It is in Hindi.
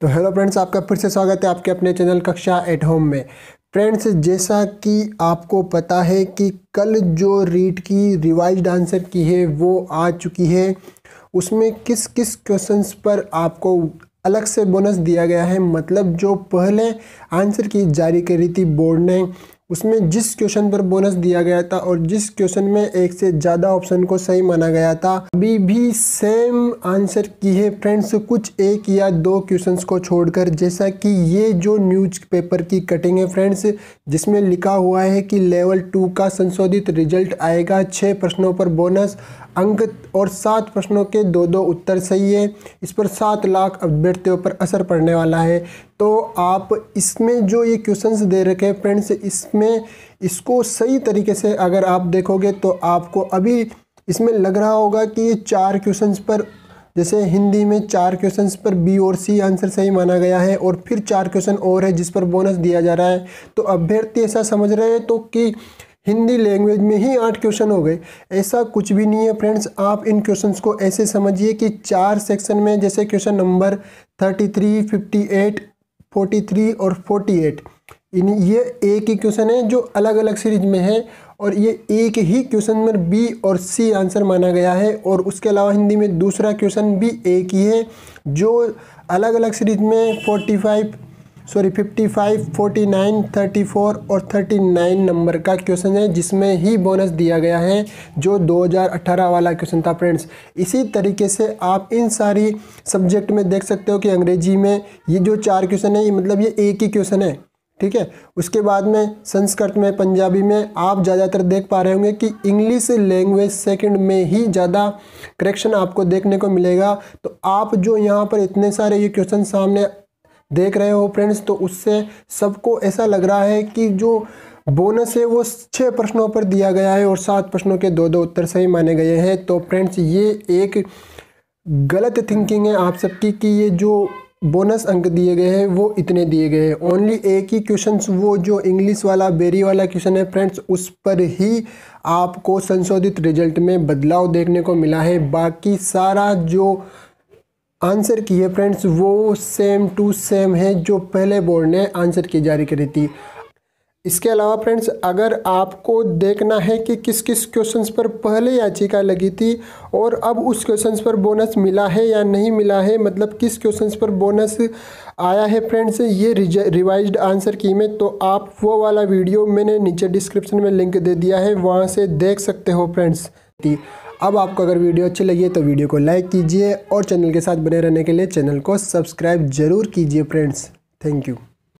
तो हेलो फ्रेंड्स, आपका फिर से स्वागत है आपके अपने चैनल कक्षा एट होम में। फ्रेंड्स, जैसा कि आपको पता है कि कल जो रीट की रिवाइज आंसर की है, वो आ चुकी है। उसमें किस किस क्वेश्चंस पर आपको अलग से बोनस दिया गया है मतलब जो पहले आंसर की जारी करी थी बोर्ड ने उसमें जिस क्वेश्चन पर बोनस दिया गया था और जिस क्वेश्चन में एक से ज़्यादा ऑप्शन को सही माना गया था, अभी भी सेम आंसर की है फ्रेंड्स कुछ एक या दो क्वेश्चंस को छोड़कर। जैसा कि ये जो न्यूज़ पेपर की कटिंग है फ्रेंड्स जिसमें लिखा हुआ है कि लेवल टू का संशोधित रिज़ल्ट आएगा छः प्रश्नों पर बोनस अंक और सात प्रश्नों के दो दो उत्तर सही है। इस पर सात लाख अभ्यर्थियों पर असर पड़ने वाला है। तो आप इसमें जो ये क्वेश्चंस दे रखे हैं फ्रेंड्स, इसमें इसको सही तरीके से अगर आप देखोगे तो आपको अभी इसमें लग रहा होगा कि ये चार क्वेश्चंस पर, जैसे हिंदी में चार क्वेश्चंस पर बी और सी आंसर सही माना गया है और फिर चार क्वेश्चन और है जिस पर बोनस दिया जा रहा है। तो अभ्यर्थी ऐसा समझ रहे हैं तो कि हिंदी लैंग्वेज में ही आठ क्वेश्चन हो गए। ऐसा कुछ भी नहीं है फ्रेंड्स, आप इन क्वेश्चंस को ऐसे समझिए कि चार सेक्शन में, जैसे question number thirty three fifty eight forty three और फोर्टी एट इन ये एक ही क्वेश्चन है जो अलग अलग सीरीज़ में है और ये एक ही क्वेश्चन नंबर बी और सी आंसर माना गया है और उसके अलावा हिंदी में दूसरा क्वेश्चन भी एक ही है जो अलग अलग सीरीज़ में forty five sorry fifty five forty nine thirty four और थर्टी नाइन नंबर का क्वेश्चन है, जिसमें ही बोनस दिया गया है, जो 2018 वाला क्वेश्चन था फ्रेंड्स इसी तरीके से आप इन सारी सब्जेक्ट में देख सकते हो कि अंग्रेज़ी में ये जो चार क्वेश्चन है, ये मतलब ये एक ही क्वेश्चन है, ठीक है? उसके बाद में संस्कृत में, पंजाबी में आप ज़्यादातर देख पा रहे होंगे कि इंग्लिश लैंग्वेज सेकंड में ही ज़्यादा करेक्शन आपको देखने को मिलेगा। तो आप जो यहाँ पर इतने सारे ये क्वेश्चन सामने देख रहे हो फ्रेंड्स तो उससे सबको ऐसा लग रहा है कि जो बोनस है वो छः प्रश्नों पर दिया गया है और सात प्रश्नों के दो दो उत्तर सही माने गए हैं। तो फ्रेंड्स ये एक गलत थिंकिंग है आप सबकी कि ये जो बोनस अंक दिए गए हैं, वो इतने दिए गए हैं। ओनली एक ही क्वेश्चन वो जो इंग्लिश वाला बेरी वाला क्वेश्चन है फ्रेंड्स उस पर ही आपको संशोधित रिज़ल्ट में बदलाव देखने को मिला है। बाकी सारा जो आंसर की है फ्रेंड्स, वो सेम टू सेम है जो पहले बोर्ड ने आंसर की जारी करी थी। इसके अलावा फ्रेंड्स, अगर आपको देखना है कि किस किस क्वेश्चंस पर पहले याचिका लगी थी और अब उस क्वेश्चंस पर बोनस मिला है या नहीं मिला है मतलब किस क्वेश्चंस पर बोनस आया है फ्रेंड्स, ये रिवाइज्ड आंसर की में तो आप वो वाला वीडियो मैंने नीचे डिस्क्रिप्शन में लिंक दे दिया है, वहाँ से देख सकते हो फ्रेंड्स। अब आपको अगर वीडियो अच्छी लगी है तो वीडियो को लाइक कीजिए और चैनल के साथ बने रहने के लिए चैनल को सब्सक्राइब ज़रूर कीजिए फ्रेंड्स। Thank you.